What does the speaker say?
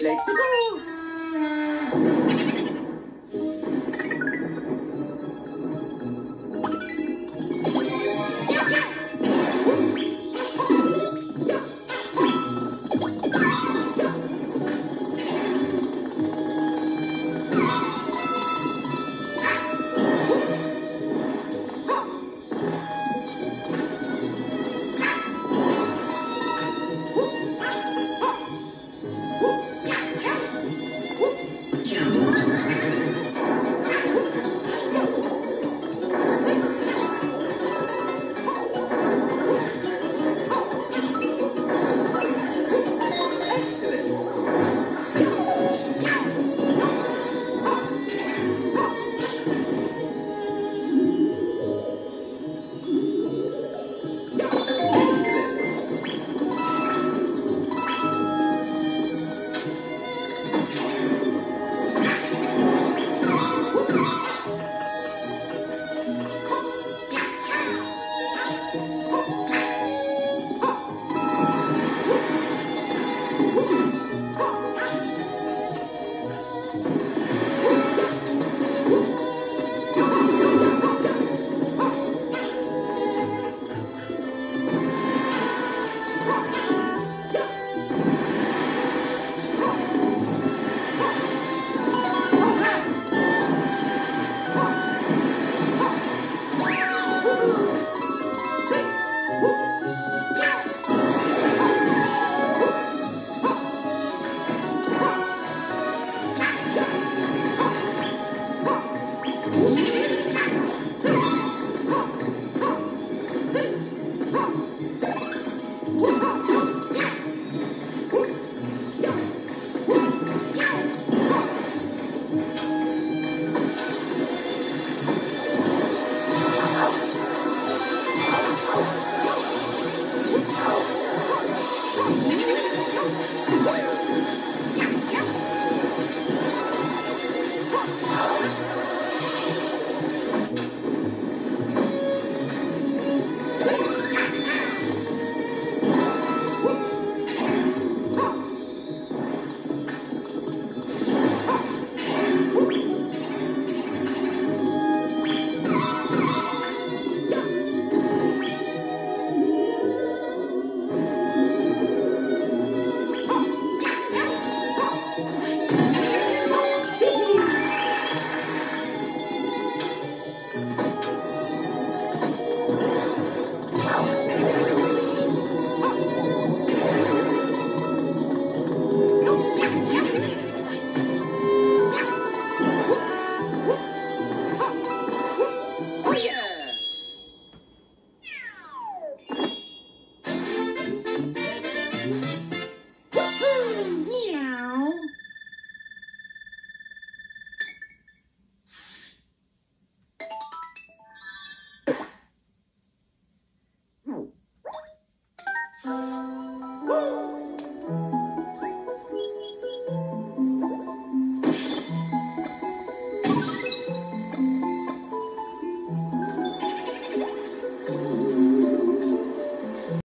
Let's go.